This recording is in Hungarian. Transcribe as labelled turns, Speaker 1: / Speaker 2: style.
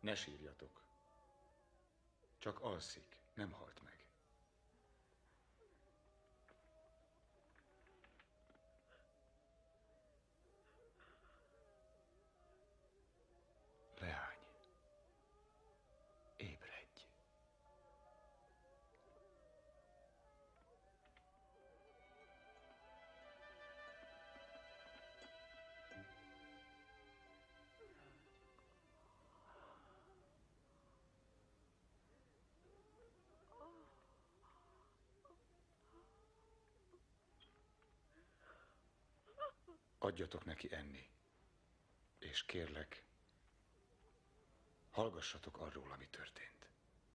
Speaker 1: Ne sírjatok. Csak alszik, nem halt Adjatok neki enni, és kérlek, hallgassatok arról, ami történt.